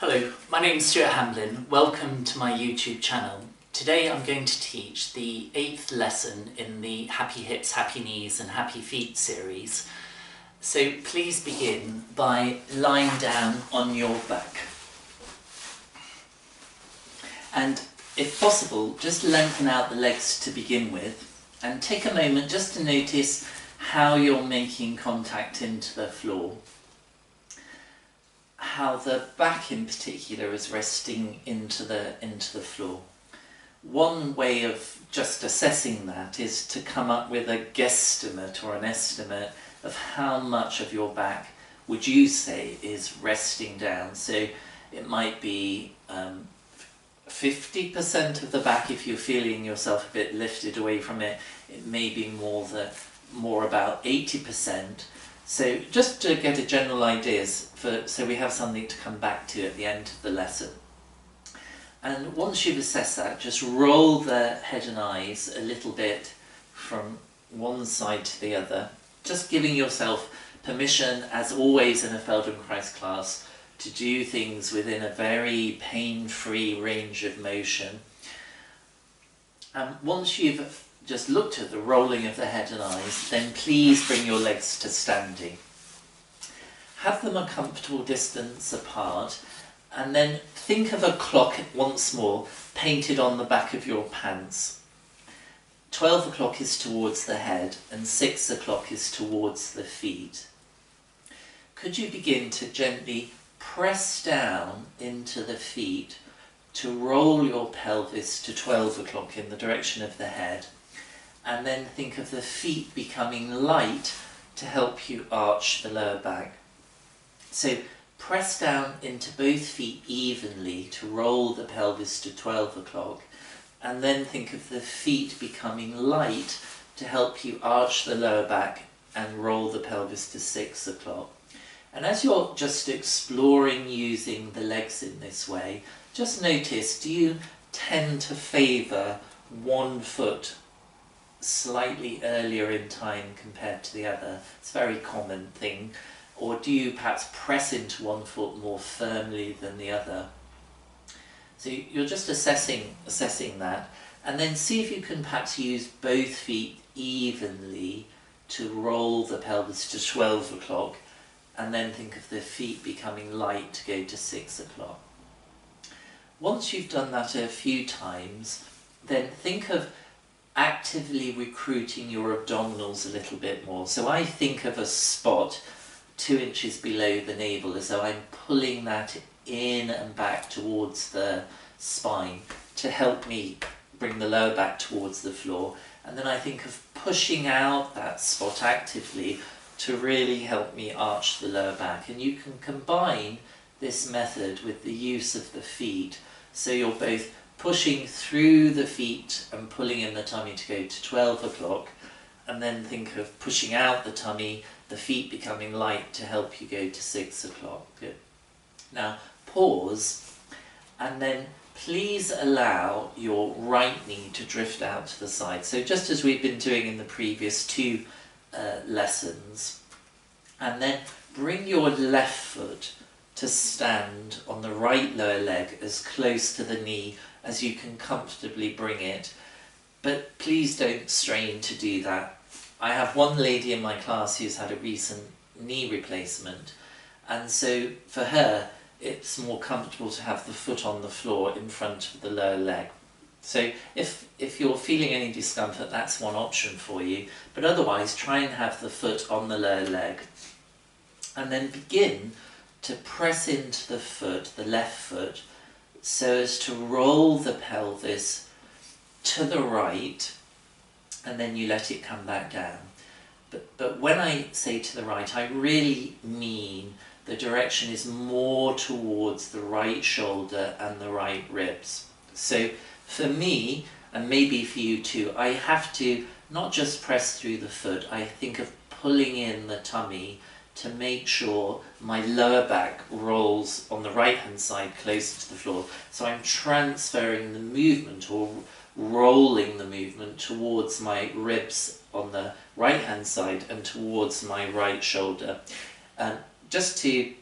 Hello, my name is Stewart Hamblin. Welcome to my YouTube channel. Today I'm going to teach the eighth lesson in the Happy Hips, Happy Knees and Happy Feet series. So please begin by lying down on your back. And if possible, just lengthen out the legs to begin with and take a moment just to notice how you're making contact into the floor how the back in particular is resting into the into the floor. One way of just assessing that is to come up with a guesstimate or an estimate of how much of your back would you say is resting down. So it might be um, 50% of the back if you're feeling yourself a bit lifted away from it. It may be more the more about 80% so just to get a general ideas, for, so we have something to come back to at the end of the lesson. And once you've assessed that, just roll the head and eyes a little bit from one side to the other, just giving yourself permission, as always in a Feldenkrais class, to do things within a very pain-free range of motion. And once you've just looked at the rolling of the head and eyes, then please bring your legs to standing. Have them a comfortable distance apart and then think of a clock once more painted on the back of your pants. 12 o'clock is towards the head and 6 o'clock is towards the feet. Could you begin to gently press down into the feet to roll your pelvis to 12 o'clock in the direction of the head and then think of the feet becoming light to help you arch the lower back. So press down into both feet evenly to roll the pelvis to 12 o'clock and then think of the feet becoming light to help you arch the lower back and roll the pelvis to 6 o'clock. And as you're just exploring using the legs in this way, just notice, do you tend to favour one foot slightly earlier in time compared to the other. It's a very common thing. Or do you perhaps press into one foot more firmly than the other? So you're just assessing, assessing that and then see if you can perhaps use both feet evenly to roll the pelvis to 12 o'clock and then think of the feet becoming light to go to 6 o'clock. Once you've done that a few times, then think of actively recruiting your abdominals a little bit more. So I think of a spot two inches below the navel as though I'm pulling that in and back towards the spine to help me bring the lower back towards the floor. And then I think of pushing out that spot actively to really help me arch the lower back. And you can combine this method with the use of the feet so you're both pushing through the feet and pulling in the tummy to go to 12 o'clock and then think of pushing out the tummy, the feet becoming light to help you go to 6 o'clock. Good. Now pause and then please allow your right knee to drift out to the side. So just as we've been doing in the previous two uh, lessons and then bring your left foot to stand on the right lower leg as close to the knee as you can comfortably bring it. But please don't strain to do that. I have one lady in my class who's had a recent knee replacement and so for her it's more comfortable to have the foot on the floor in front of the lower leg. So if, if you're feeling any discomfort, that's one option for you. But otherwise, try and have the foot on the lower leg. And then begin to press into the foot, the left foot, so as to roll the pelvis to the right and then you let it come back down. But, but when I say to the right, I really mean the direction is more towards the right shoulder and the right ribs. So for me, and maybe for you too, I have to not just press through the foot, I think of pulling in the tummy to make sure my lower back rolls on the right hand side closer to the floor. So I'm transferring the movement or rolling the movement towards my ribs on the right hand side and towards my right shoulder. Um, just to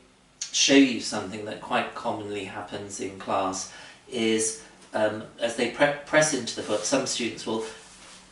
show you something that quite commonly happens in class is um, as they pre press into the foot, some students will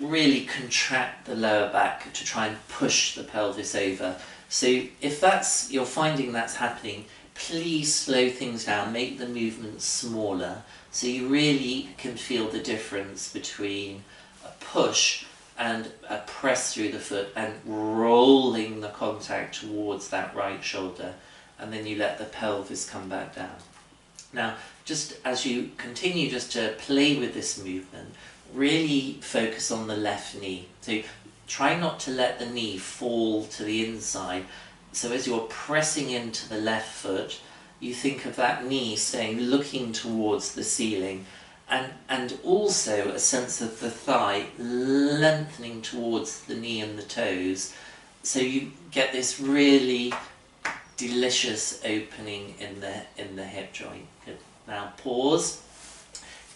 really contract the lower back to try and push the pelvis over. So if that's you're finding that's happening, please slow things down, make the movement smaller so you really can feel the difference between a push and a press through the foot and rolling the contact towards that right shoulder and then you let the pelvis come back down. Now, just as you continue just to play with this movement, really focus on the left knee. So try not to let the knee fall to the inside. So as you're pressing into the left foot, you think of that knee staying looking towards the ceiling and, and also a sense of the thigh lengthening towards the knee and the toes. So you get this really delicious opening in the, in the hip joint. Good. Now pause,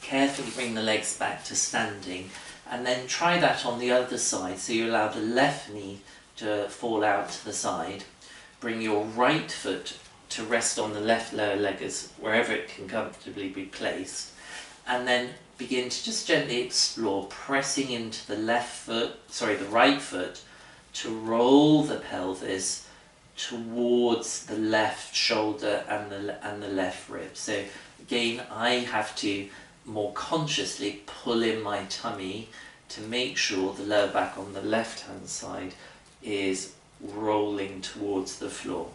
carefully bring the legs back to standing and then try that on the other side. So you allow the left knee to fall out to the side. Bring your right foot to rest on the left lower leg as wherever it can comfortably be placed. And then begin to just gently explore, pressing into the left foot, sorry, the right foot, to roll the pelvis towards the left shoulder and the, and the left rib. So again, I have to more consciously pull in my tummy to make sure the lower back on the left hand side is rolling towards the floor.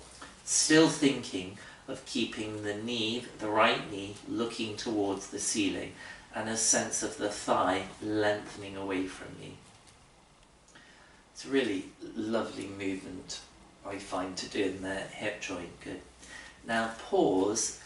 Still thinking of keeping the knee, the right knee, looking towards the ceiling and a sense of the thigh lengthening away from me. It's a really lovely movement. I find to do in the hip joint. Good. Now pause,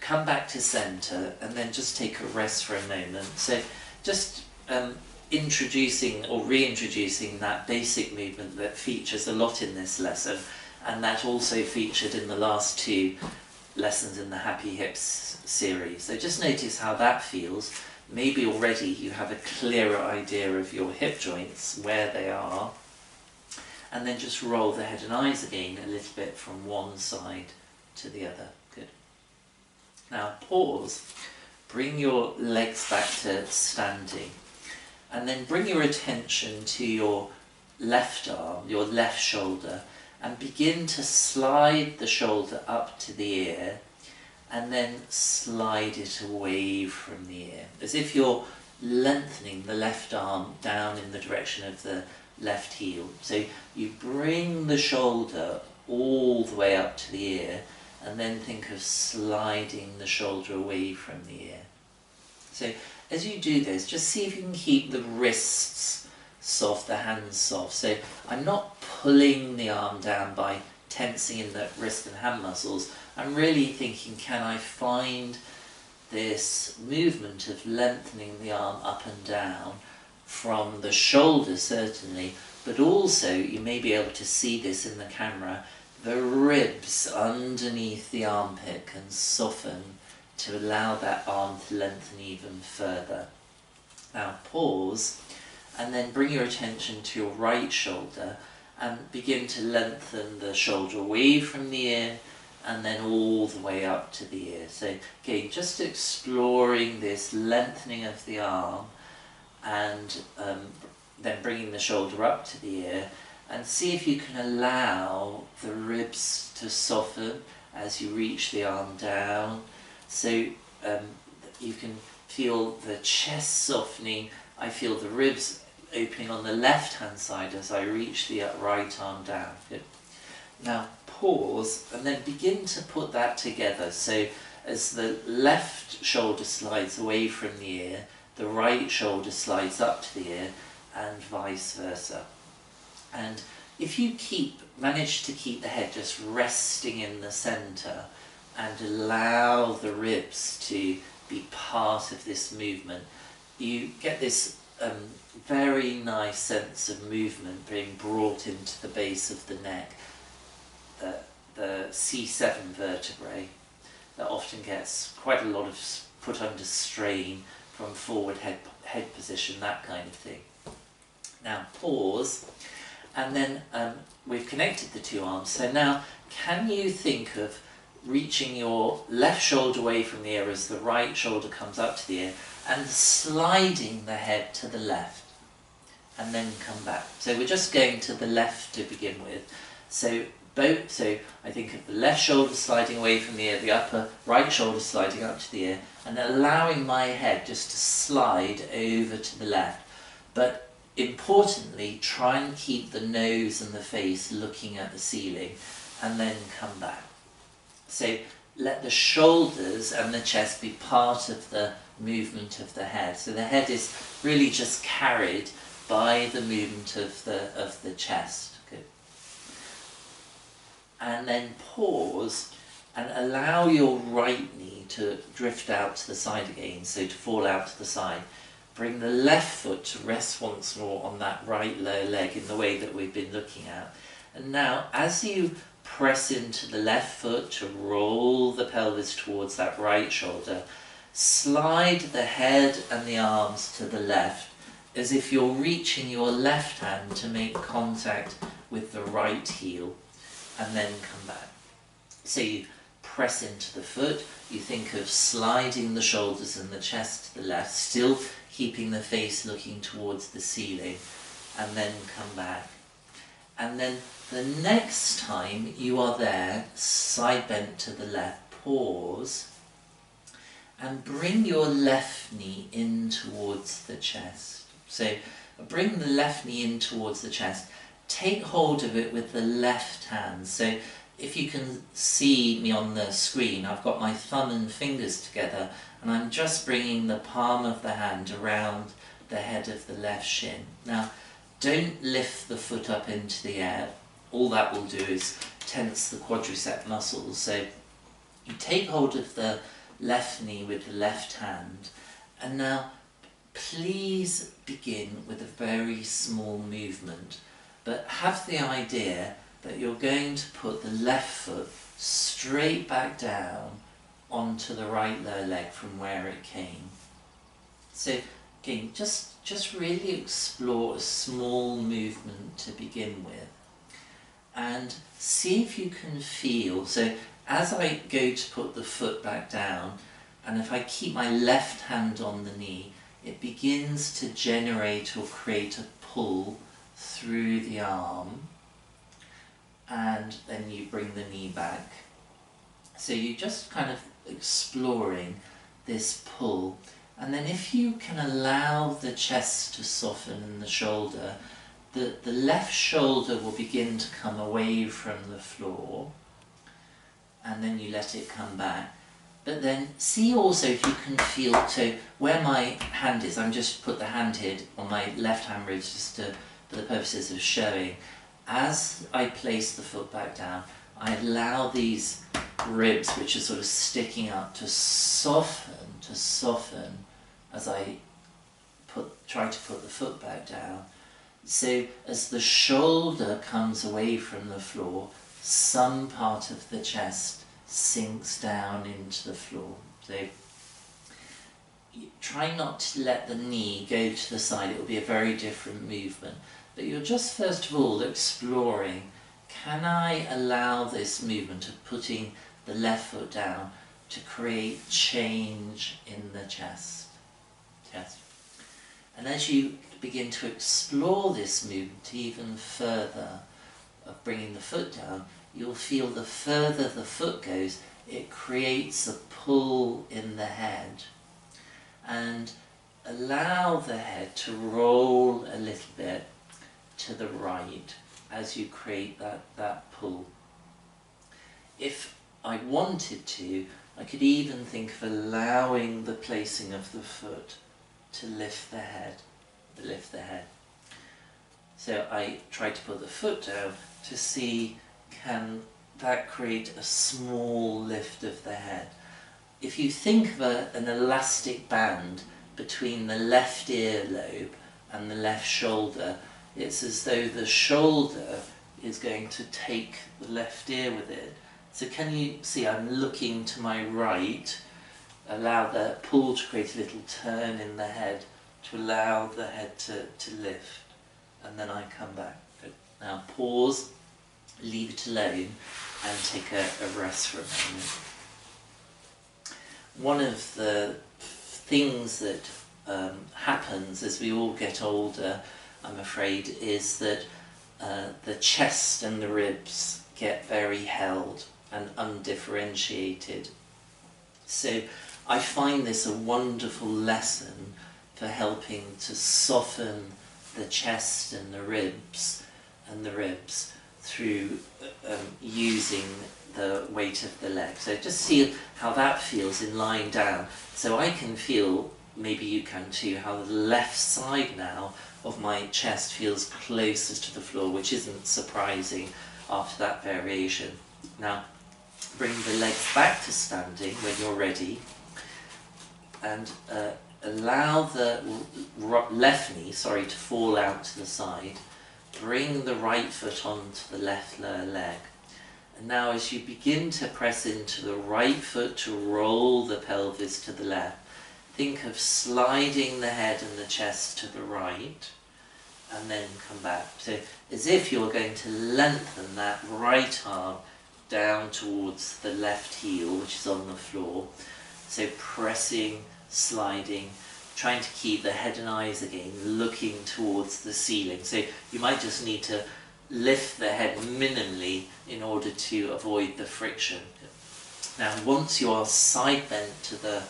come back to centre, and then just take a rest for a moment. So just um, introducing or reintroducing that basic movement that features a lot in this lesson, and that also featured in the last two lessons in the Happy Hips series. So just notice how that feels. Maybe already you have a clearer idea of your hip joints, where they are, and then just roll the head and eyes again a little bit from one side to the other. Now pause, bring your legs back to standing, and then bring your attention to your left arm, your left shoulder, and begin to slide the shoulder up to the ear and then slide it away from the ear, as if you're lengthening the left arm down in the direction of the left heel. So you bring the shoulder all the way up to the ear and then think of sliding the shoulder away from the ear. So as you do this, just see if you can keep the wrists soft, the hands soft. So I'm not pulling the arm down by tensing in the wrist and hand muscles. I'm really thinking, can I find this movement of lengthening the arm up and down from the shoulder certainly, but also you may be able to see this in the camera, the ribs underneath the armpit can soften to allow that arm to lengthen even further. Now pause and then bring your attention to your right shoulder and begin to lengthen the shoulder away from the ear and then all the way up to the ear. So again, just exploring this lengthening of the arm and um, then bringing the shoulder up to the ear and see if you can allow the ribs to soften as you reach the arm down so um, you can feel the chest softening I feel the ribs opening on the left hand side as I reach the right arm down Good. now pause and then begin to put that together so as the left shoulder slides away from the ear the right shoulder slides up to the ear and vice versa. And if you keep, manage to keep the head just resting in the center and allow the ribs to be part of this movement, you get this um, very nice sense of movement being brought into the base of the neck, the, the C7 vertebrae that often gets quite a lot of put under strain from forward head, head position, that kind of thing. Now pause, and then um, we've connected the two arms. So now, can you think of reaching your left shoulder away from the ear as the right shoulder comes up to the ear and sliding the head to the left and then come back. So we're just going to the left to begin with. So both, so I think of the left shoulder sliding away from the ear, the upper right shoulder sliding up to the ear, and allowing my head just to slide over to the left. But importantly, try and keep the nose and the face looking at the ceiling and then come back. So let the shoulders and the chest be part of the movement of the head. So the head is really just carried by the movement of the, of the chest. Good. And then pause and allow your right knee to drift out to the side again, so to fall out to the side. Bring the left foot to rest once more on that right lower leg in the way that we've been looking at. And now, as you press into the left foot to roll the pelvis towards that right shoulder, slide the head and the arms to the left as if you're reaching your left hand to make contact with the right heel and then come back. So you press into the foot, you think of sliding the shoulders and the chest to the left, still keeping the face looking towards the ceiling, and then come back. And then the next time you are there, side bent to the left, pause, and bring your left knee in towards the chest. So bring the left knee in towards the chest. Take hold of it with the left hand. So if you can see me on the screen, I've got my thumb and fingers together and I'm just bringing the palm of the hand around the head of the left shin. Now, don't lift the foot up into the air. All that will do is tense the quadricep muscles. So you take hold of the left knee with the left hand and now please begin with a very small movement but have the idea that you're going to put the left foot straight back down onto the right lower leg from where it came. So again, just, just really explore a small movement to begin with and see if you can feel, so as I go to put the foot back down and if I keep my left hand on the knee, it begins to generate or create a pull through the arm and then you bring the knee back. So you're just kind of exploring this pull. And then if you can allow the chest to soften and the shoulder, the, the left shoulder will begin to come away from the floor and then you let it come back. But then see also if you can feel, so where my hand is, I'm just put the hand here on my left hand ribs just to, for the purposes of showing as I place the foot back down, I allow these ribs, which are sort of sticking out to soften, to soften as I put, try to put the foot back down. So as the shoulder comes away from the floor, some part of the chest sinks down into the floor. So try not to let the knee go to the side, it will be a very different movement But you're just first of all exploring, can I allow this movement of putting the left foot down to create change in the chest? Chest. And as you begin to explore this movement even further, of bringing the foot down, you'll feel the further the foot goes, it creates a pull in the head. And allow the head to roll a little bit to the right as you create that, that pull. If I wanted to, I could even think of allowing the placing of the foot to lift the head, to lift the head. So I try to put the foot down to see can that create a small lift of the head. If you think of a, an elastic band between the left earlobe and the left shoulder, it's as though the shoulder is going to take the left ear with it. So can you see I'm looking to my right, allow the pull to create a little turn in the head to allow the head to, to lift and then I come back. Now pause, leave it alone and take a, a rest for a moment. One of the things that um, happens as we all get older, I'm afraid, is that uh, the chest and the ribs get very held and undifferentiated. So I find this a wonderful lesson for helping to soften the chest and the ribs and the ribs through um, using the weight of the leg. So just see how that feels in lying down. So I can feel, maybe you can too, how the left side now of my chest feels closer to the floor, which isn't surprising after that variation. Now, bring the legs back to standing when you're ready and uh, allow the left knee, sorry, to fall out to the side. Bring the right foot onto the left lower leg. And now as you begin to press into the right foot to roll the pelvis to the left, think of sliding the head and the chest to the right and then come back. So as if you're going to lengthen that right arm down towards the left heel, which is on the floor. So pressing, sliding, trying to keep the head and eyes again looking towards the ceiling. So you might just need to lift the head minimally in order to avoid the friction. Now once you are side bent to the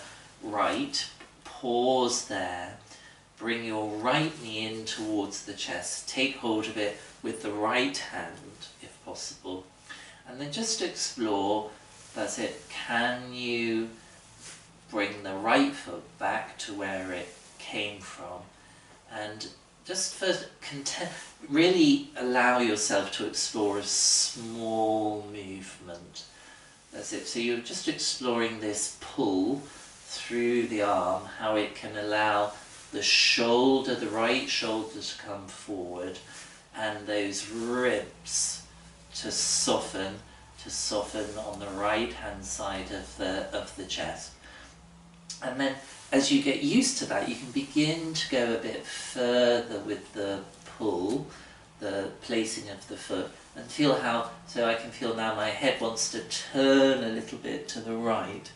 right, pause there, bring your right knee in towards the chest, take hold of it with the right hand if possible, and then just explore, that's it, can you bring the right foot back to where it came from and just for content, really allow yourself to explore a small movement. That's it. So you're just exploring this pull through the arm, how it can allow the shoulder, the right shoulder to come forward and those ribs to soften, to soften on the right hand side of the, of the chest. And then as you get used to that, you can begin to go a bit further with the pull, the placing of the foot, and feel how, so I can feel now my head wants to turn a little bit to the right.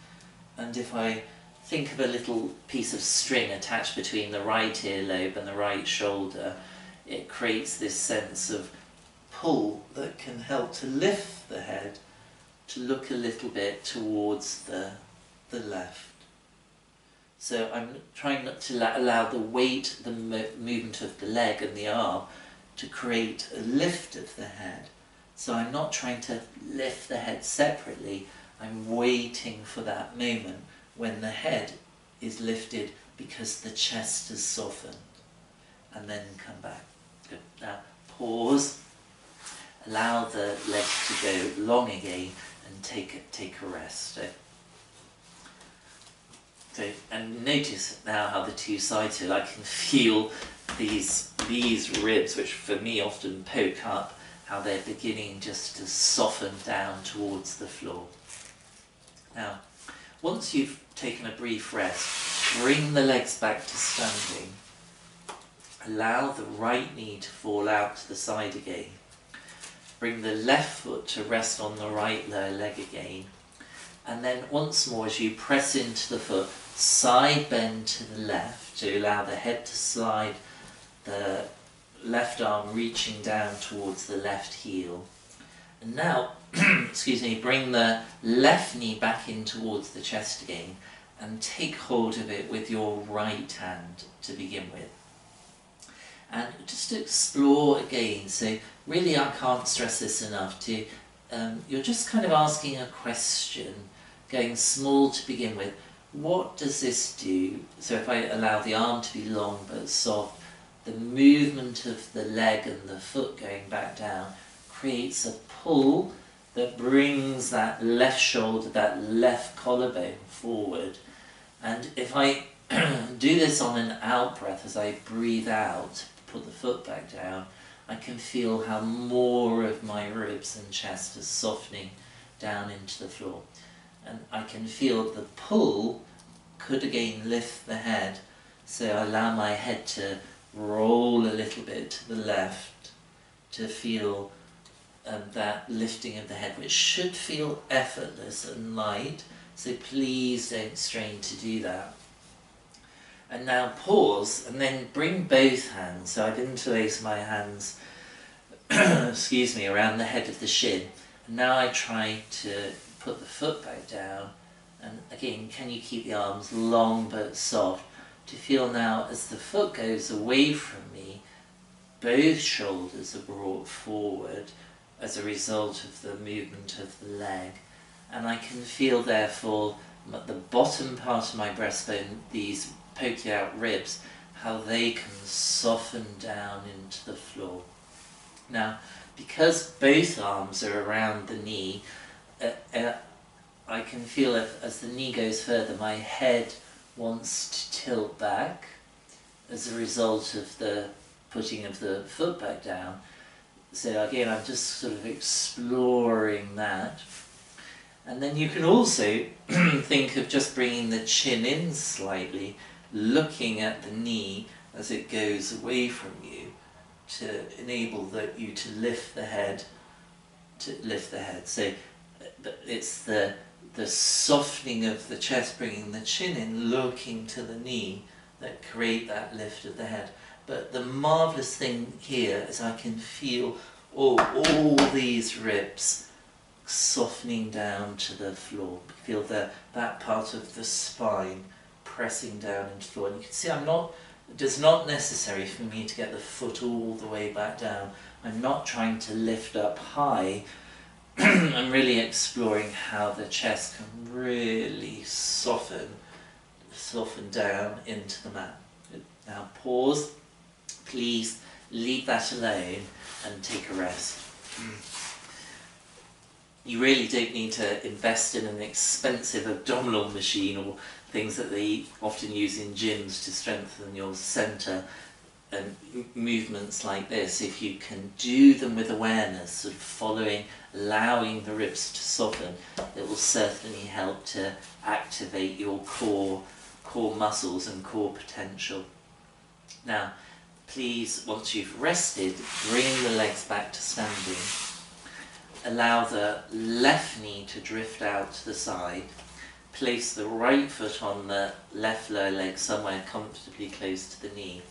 And if I think of a little piece of string attached between the right earlobe and the right shoulder, it creates this sense of pull that can help to lift the head to look a little bit towards the, the left. So I'm trying not to allow the weight, the mo movement of the leg and the arm to create a lift of the head. So I'm not trying to lift the head separately, I'm waiting for that moment when the head is lifted because the chest has softened and then come back. Good. Now pause, allow the legs to go long again and take, take a rest. So, and notice now how the two sides feel. I can feel these these ribs, which for me often poke up, how they're beginning just to soften down towards the floor. Now, once you've taken a brief rest, bring the legs back to standing. Allow the right knee to fall out to the side again. Bring the left foot to rest on the right lower leg again. And then once more as you press into the foot, side bend to the left to allow the head to slide, the left arm reaching down towards the left heel. And now, excuse me, bring the left knee back in towards the chest again and take hold of it with your right hand to begin with. And just to explore again, so really I can't stress this enough, to um, you're just kind of asking a question, going small to begin with, what does this do? So if I allow the arm to be long but soft, the movement of the leg and the foot going back down creates a pull that brings that left shoulder, that left collarbone forward. And if I do this on an out breath as I breathe out, put the foot back down, I can feel how more of my ribs and chest is softening down into the floor and I can feel the pull could again lift the head so I allow my head to roll a little bit to the left to feel um, that lifting of the head, which should feel effortless and light. So please don't strain to do that. And now pause and then bring both hands. So I've interlaced my hands, excuse me, around the head of the shin. And now I try to put the foot back down. And again, can you keep the arms long but soft? To feel now as the foot goes away from me, both shoulders are brought forward as a result of the movement of the leg. And I can feel therefore at the bottom part of my breastbone, these poking out ribs, how they can soften down into the floor. Now, because both arms are around the knee, uh, uh, I can feel if, as the knee goes further, my head wants to tilt back as a result of the putting of the foot back down. So again, I'm just sort of exploring that. And then you can also think of just bringing the chin in slightly, looking at the knee as it goes away from you to enable you to lift the head, to lift the head. So it's the the softening of the chest, bringing the chin in, looking to the knee that create that lift of the head. But the marvellous thing here is I can feel all, all these ribs softening down to the floor. Feel the, that part of the spine pressing down into the floor. And you can see I'm not, it is not necessary for me to get the foot all the way back down. I'm not trying to lift up high. I'm really exploring how the chest can really soften, soften down into the mat. Now pause please leave that alone and take a rest. You really don't need to invest in an expensive abdominal machine or things that they often use in gyms to strengthen your centre and movements like this, if you can do them with awareness, sort of following, allowing the ribs to soften, it will certainly help to activate your core, core muscles and core potential. Now, please, once you've rested, bring the legs back to standing. Allow the left knee to drift out to the side. Place the right foot on the left lower leg somewhere comfortably close to the knee.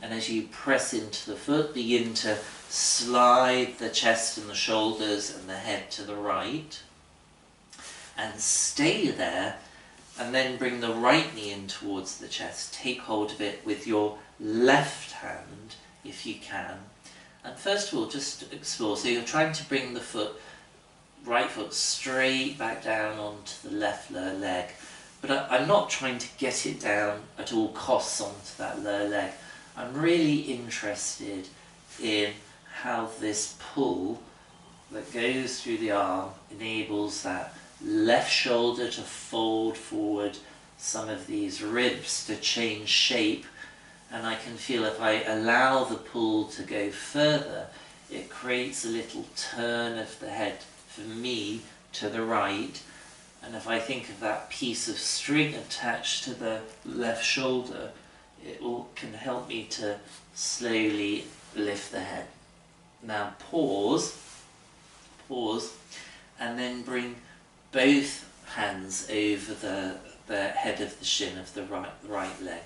And as you press into the foot, begin to slide the chest and the shoulders and the head to the right. And stay there and then bring the right knee in towards the chest. Take hold of it with your left hand if you can. And first of all, just explore. So you're trying to bring the foot, right foot straight back down onto the left lower leg. But I, am not trying to get it down at all costs onto that lower leg. I'm really interested in how this pull that goes through the arm enables that left shoulder to fold forward, some of these ribs to change shape and I can feel if I allow the pull to go further, it creates a little turn of the head for me to the right. And if I think of that piece of string attached to the left shoulder, it will, can help me to slowly lift the head. Now pause, pause, and then bring both hands over the, the head of the shin of the right, right leg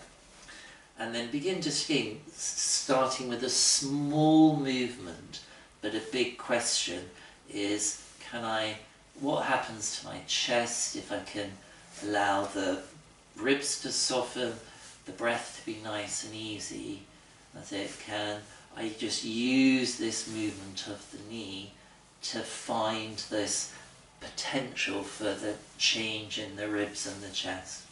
and then begin to skin, starting with a small movement, but a big question is, can I, what happens to my chest if I can allow the ribs to soften, the breath to be nice and easy, that's it, can I just use this movement of the knee to find this potential for the change in the ribs and the chest.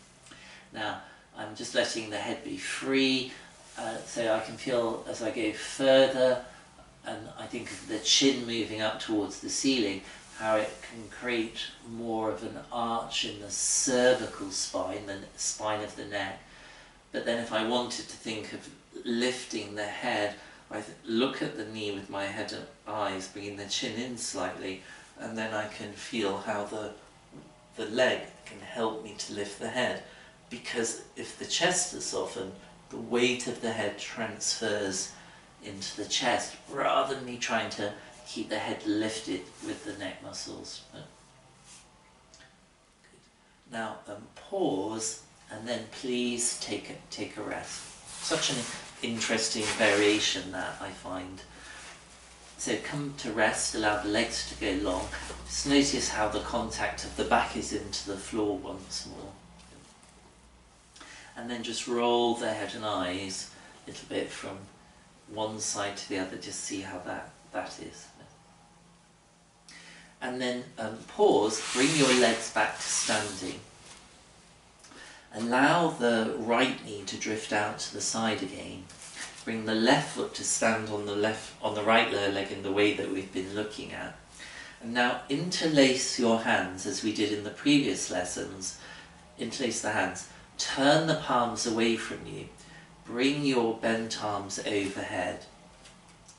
Now, I'm just letting the head be free uh, so I can feel as I go further and I think of the chin moving up towards the ceiling how it can create more of an arch in the cervical spine, the spine of the neck. But then if I wanted to think of lifting the head, I look at the knee with my head and eyes, bringing the chin in slightly, and then I can feel how the, the leg can help me to lift the head because if the chest is softened, the weight of the head transfers into the chest rather than me trying to keep the head lifted with the neck muscles. Now um, pause and then please take a, take a rest. Such an interesting variation that I find. So come to rest, allow the legs to go long. Just notice how the contact of the back is into the floor once more. And then just roll the head and eyes a little bit from one side to the other, just see how that, that is. And then um, pause, bring your legs back to standing. Allow the right knee to drift out to the side again. Bring the left foot to stand on the left on the right lower leg in the way that we've been looking at. And now interlace your hands as we did in the previous lessons. Interlace the hands. Turn the palms away from you. Bring your bent arms overhead.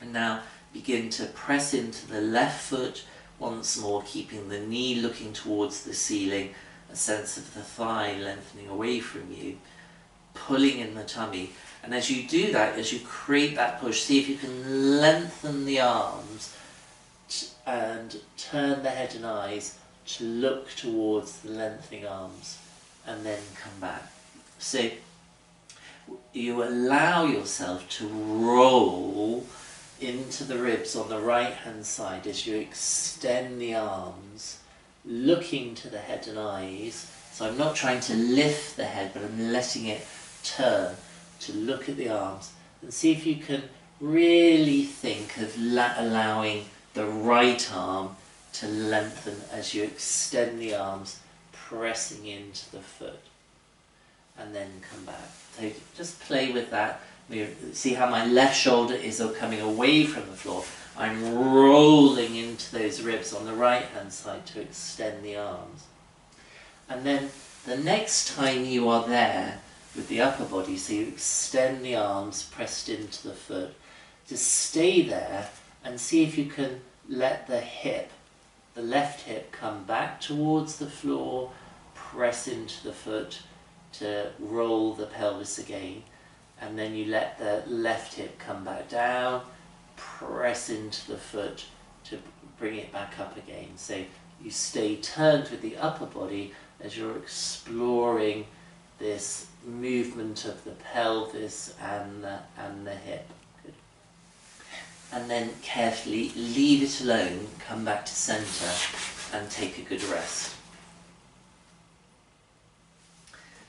And now begin to press into the left foot once more, keeping the knee looking towards the ceiling a sense of the thigh lengthening away from you, pulling in the tummy. And as you do that, as you create that push, see if you can lengthen the arms and turn the head and eyes to look towards the lengthening arms and then come back. So you allow yourself to roll into the ribs on the right hand side as you extend the arms looking to the head and eyes. So I'm not trying to lift the head, but I'm letting it turn to look at the arms and see if you can really think of allowing the right arm to lengthen as you extend the arms, pressing into the foot, and then come back. So just play with that. See how my left shoulder is coming away from the floor. I'm rolling into those ribs on the right hand side to extend the arms. And then the next time you are there with the upper body, so you extend the arms pressed into the foot, just stay there and see if you can let the hip, the left hip, come back towards the floor, press into the foot to roll the pelvis again, and then you let the left hip come back down press into the foot to bring it back up again. So you stay turned with the upper body as you're exploring this movement of the pelvis and the, and the hip. Good. And then carefully leave it alone, come back to centre and take a good rest.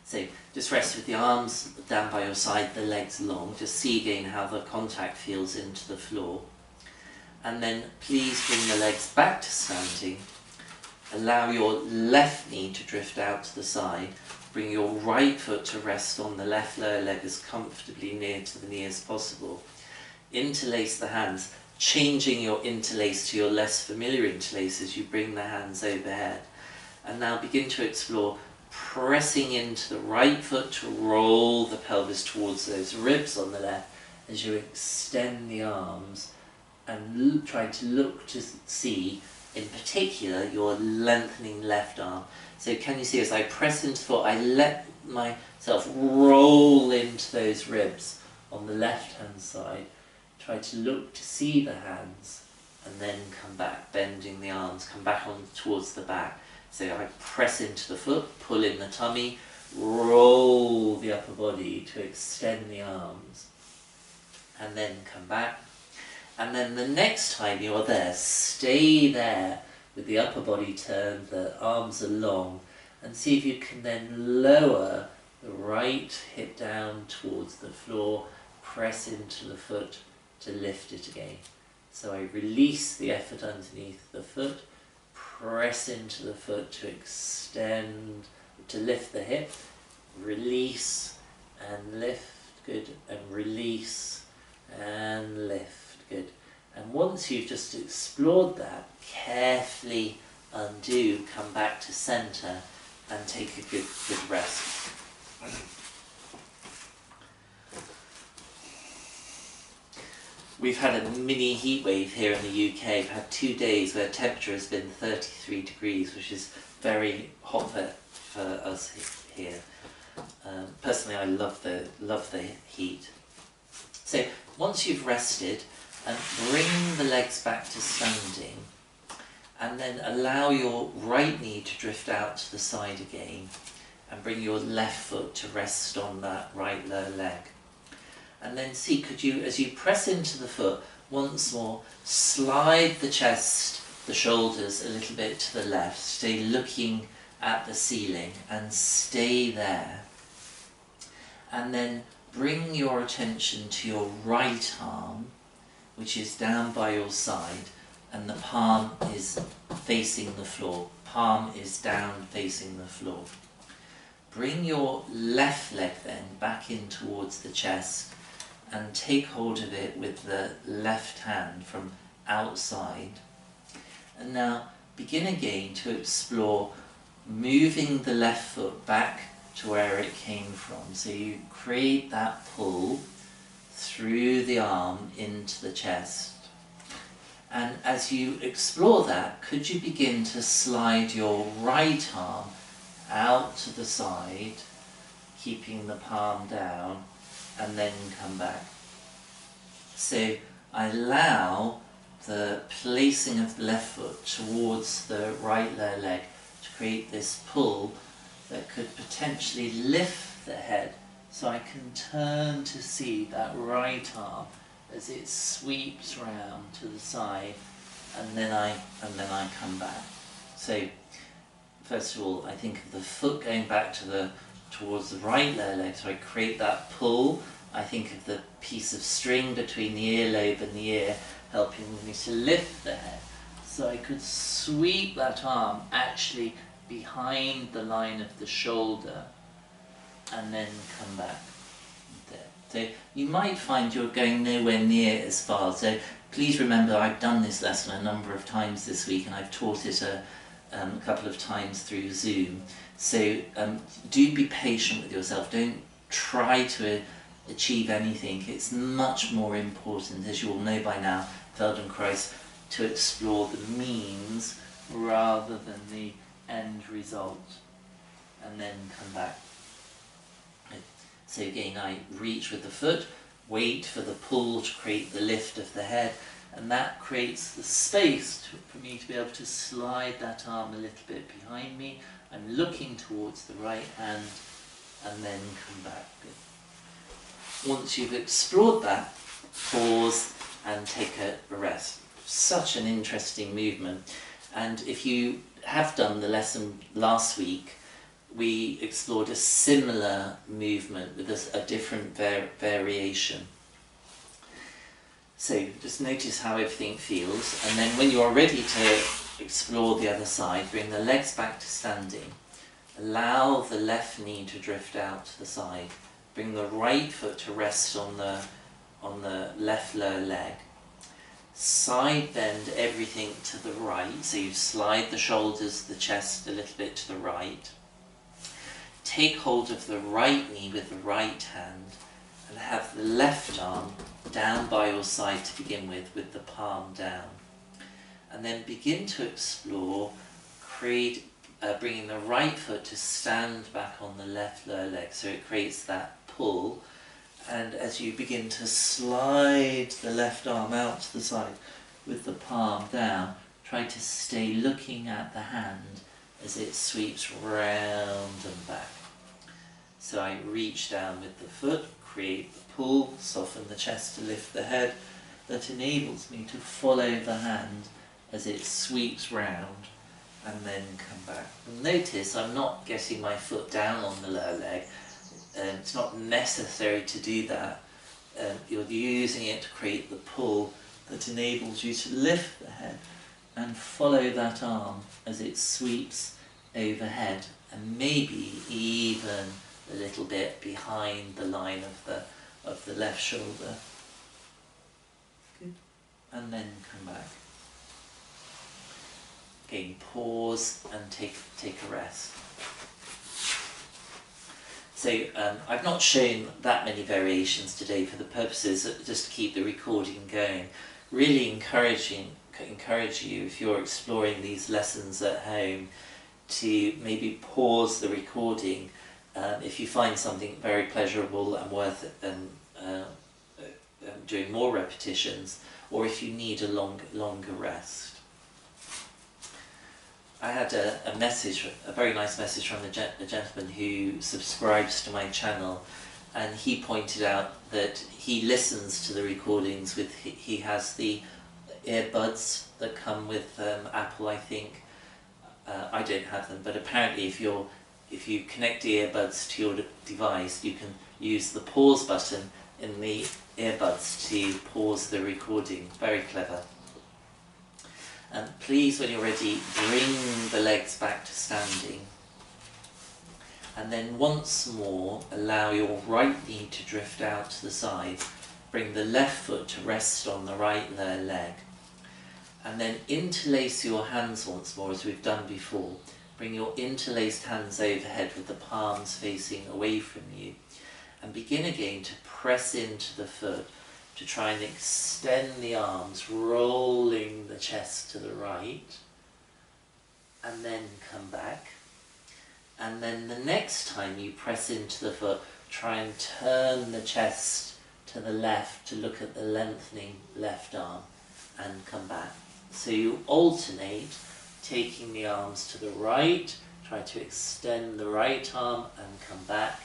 So just rest with the arms down by your side, the legs long. Just see again how the contact feels into the floor. And then please bring the legs back to standing. Allow your left knee to drift out to the side. Bring your right foot to rest on the left lower leg as comfortably near to the knee as possible. Interlace the hands, changing your interlace to your less familiar interlace as you bring the hands overhead. And now begin to explore pressing into the right foot to roll the pelvis towards those ribs on the left as you extend the arms and try to look to see in particular your lengthening left arm. So can you see as I press into the foot, I let myself roll into those ribs on the left hand side. Try to look to see the hands and then come back, bending the arms, come back on towards the back. So I press into the foot, pull in the tummy, roll the upper body to extend the arms, and then come back. And then the next time you're there, stay there with the upper body turned, the arms are long, and see if you can then lower the right hip down towards the floor, press into the foot to lift it again. So I release the effort underneath the foot, press into the foot to extend, to lift the hip, release and lift, good, and release and lift, good. And once you've just explored that, carefully undo, come back to centre and take a good, good rest. We've had a mini heat wave here in the UK. We've had two days where temperature has been 33 degrees, which is very hot for, for us here. Um, personally, I love the love the heat. So once you've rested, and bring the legs back to standing and then allow your right knee to drift out to the side again and bring your left foot to rest on that right lower leg. And then see, could you, as you press into the foot, once more, slide the chest, the shoulders a little bit to the left, stay looking at the ceiling and stay there. And then bring your attention to your right arm, which is down by your side, and the palm is facing the floor. Palm is down facing the floor. Bring your left leg then back in towards the chest and take hold of it with the left hand from outside. And now begin again to explore moving the left foot back to where it came from. So you create that pull through the arm into the chest. And as you explore that, could you begin to slide your right arm out to the side, keeping the palm down, and then come back. So I allow the placing of the left foot towards the right lower leg to create this pull that could potentially lift the head so I can turn to see that right arm as it sweeps round to the side and then I and then I come back. So first of all I think of the foot going back to the towards the right lower leg so I create that pull. I think of the piece of string between the earlobe and the ear helping me to lift the head. So I could sweep that arm actually behind the line of the shoulder and then come back there. So you might find you're going nowhere near as far. So please remember I've done this lesson a number of times this week and I've taught it a, um, a couple of times through Zoom. So um, do be patient with yourself. Don't try to achieve anything. It's much more important, as you all know by now, Feldenkrais, to explore the means rather than the end result and then come back. So again, I reach with the foot, wait for the pull to create the lift of the head, and that creates the space to, for me to be able to slide that arm a little bit behind me. I'm looking towards the right hand and then come back. Once you've explored that, pause and take a rest. Such an interesting movement. And if you have done the lesson last week, we explored a similar movement with a, a different var variation. So just notice how everything feels, and then when you're ready to explore the other side, bring the legs back to standing. Allow the left knee to drift out to the side. Bring the right foot to rest on the, on the left lower leg side bend everything to the right, so you slide the shoulders, the chest a little bit to the right. Take hold of the right knee with the right hand and have the left arm down by your side to begin with, with the palm down. And then begin to explore, create, uh, bringing the right foot to stand back on the left lower leg, so it creates that pull and as you begin to slide the left arm out to the side with the palm down, try to stay looking at the hand as it sweeps round and back. So I reach down with the foot, create the pull, soften the chest to lift the head, that enables me to follow the hand as it sweeps round and then come back. Notice I'm not getting my foot down on the lower leg, um, it's not necessary to do that. Um, you're using it to create the pull that enables you to lift the head and follow that arm as it sweeps overhead and maybe even a little bit behind the line of the of the left shoulder. Good. And then come back. Again, pause and take take a rest. So um, I've not shown that many variations today for the purposes of just to keep the recording going. Really encouraging, encourage you if you're exploring these lessons at home to maybe pause the recording um, if you find something very pleasurable and worth um, uh, um, doing more repetitions or if you need a long, longer rest. I had a, a message, a very nice message from a, gen- a gentleman who subscribes to my channel and he pointed out that he listens to the recordings with, he, has the earbuds that come with um, Apple I think. Uh, I don't have them, but apparently if you're if you connect the earbuds to your device, you can use the pause button in the earbuds to pause the recording. Very clever. And please, when you're ready, bring the legs back to standing. And then once more, allow your right knee to drift out to the side. Bring the left foot to rest on the right lower leg. And then interlace your hands once more, as we've done before. Bring your interlaced hands overhead with the palms facing away from you. And begin again to press into the foot to try and extend the arms, rolling the chest to the right. And then come back. And then the next time you press into the foot, try and turn the chest to the left to look at the lengthening left arm and come back. So you alternate taking the arms to the right, try to extend the right arm and come back,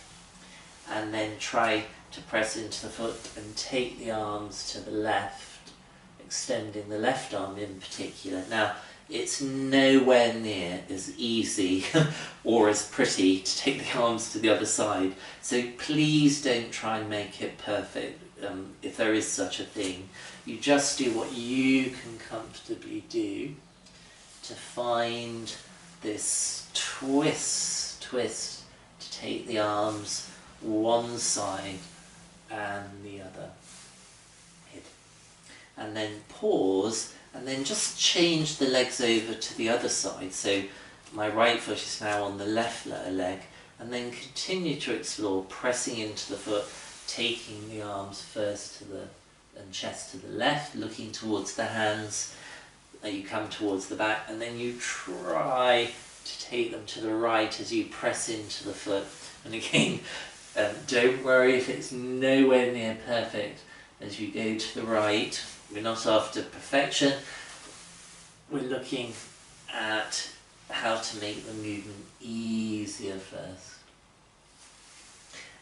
and then try to press into the foot and take the arms to the left, extending the left arm in particular. Now, it's nowhere near as easy or as pretty to take the arms to the other side, so please don't try and make it perfect um, if there is such a thing. You just do what you can comfortably do to find this twist, twist, to take the arms one side and the other. Hit. And then pause, and then just change the legs over to the other side. So my right foot is now on the left leg, and then continue to explore, pressing into the foot, taking the arms first to the and chest to the left, looking towards the hands, you come towards the back and then you try to take them to the right as you press into the foot. And again, um, don't worry if it's nowhere near perfect as you go to the right. We're not after perfection. We're looking at how to make the movement easier first.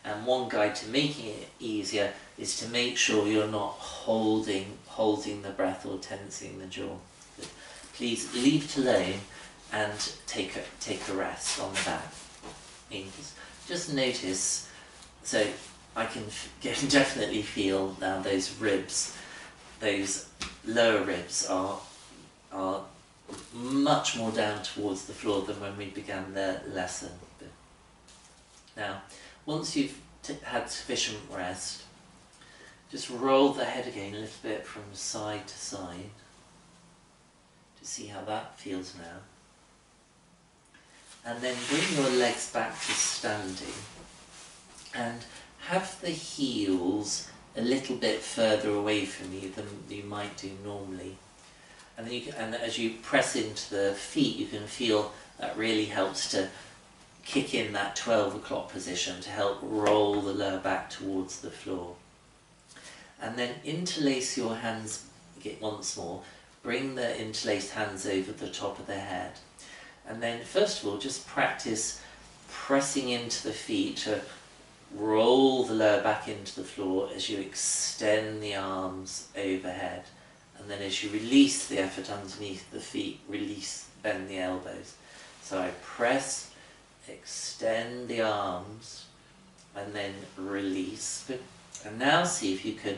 And one guide to making it easier is to make sure you're not holding holding the breath or tensing the jaw please leave it alone and take a, take a rest on the back. Just, just notice, so I can definitely feel now those ribs, those lower ribs are, are much more down towards the floor than when we began the lesson. Now, once you've had sufficient rest, just roll the head again a little bit from side to side to see how that feels now. And then bring your legs back to standing and have the heels a little bit further away from you than you might do normally. And, then you can, and as you press into the feet, you can feel that really helps to kick in that 12 o'clock position to help roll the lower back towards the floor. And then interlace your hands once more bring the interlaced hands over the top of the head. And then, first of all, just practice pressing into the feet to roll the lower back into the floor as you extend the arms overhead. And then, as you release the effort underneath the feet, release, bend the elbows. So I press, extend the arms, and then release. And now see if you can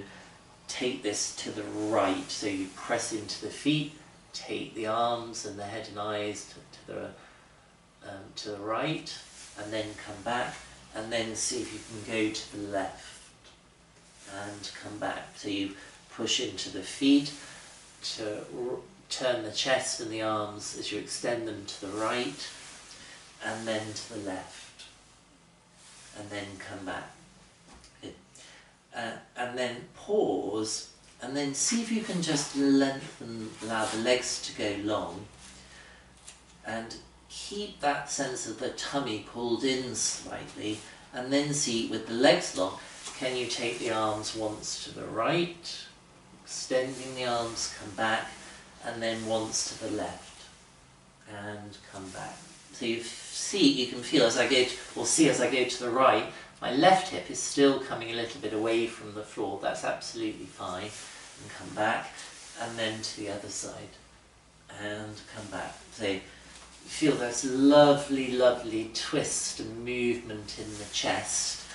take this to the right. So you press into the feet, take the arms and the head and eyes to, to the um, to the right, and then come back, and then see if you can go to the left and come back. So you push into the feet to turn the chest and the arms as you extend them to the right, and then to the left, and then come back uh, and then pause and then see if you can just lengthen, allow the legs to go long and keep that sense of the tummy pulled in slightly and then see with the legs long, Can you take the arms once to the right, extending the arms, come back, and then once to the left, and come back. So you see, you can feel as I go, to, or see as I go to the right, my left hip is still coming a little bit away from the floor. That's absolutely fine. And come back, and then to the other side, and come back. So feel those lovely, lovely twist and movement in the chest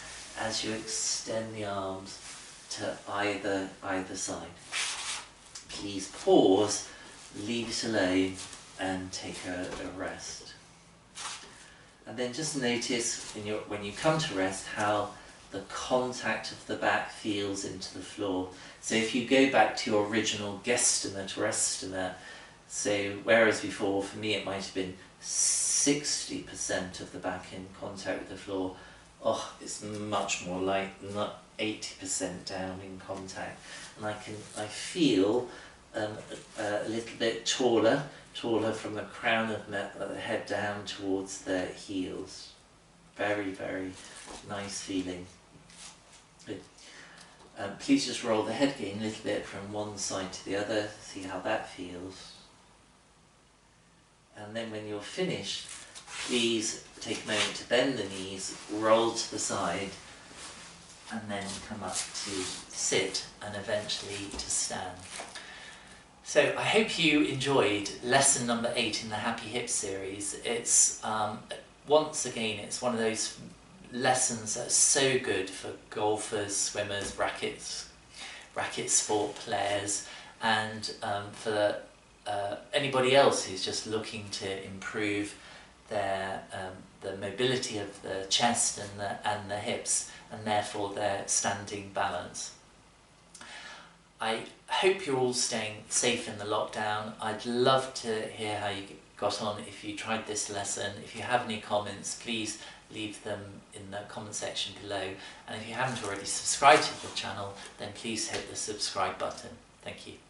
as you extend the arms to either either side. Please pause, leave it alone, and take a, a rest. And then just notice when, you when you come to rest how the contact of the back feels into the floor. So if you go back to your original guesstimate or estimate, so whereas before for me it might have been 60% of the back in contact with the floor, oh, it's much more like not 80% down in contact. And I can, I feel um, a, a, little bit taller, taller from the crown of the head down towards the heels. Very, very nice feeling. Um, please just roll the head again a little bit from one side to the other, see how that feels. And then when you're finished, please take a moment to bend the knees, roll to the side, and then come up to sit and eventually to stand. So I hope you enjoyed lesson number eight in the Happy Hip series. It's um, once again, it's one of those lessons that's so good for golfers, swimmers, rackets, racket sport players, and um, for uh, anybody else who's just looking to improve their um, the mobility of the chest and the and the hips and therefore their standing balance. I hope you're all staying safe in the lockdown. I'd love to hear how you got on if you tried this lesson. If you have any comments, please leave them in the comment section below. And if you haven't already subscribed to the channel, then please hit the subscribe button. Thank you.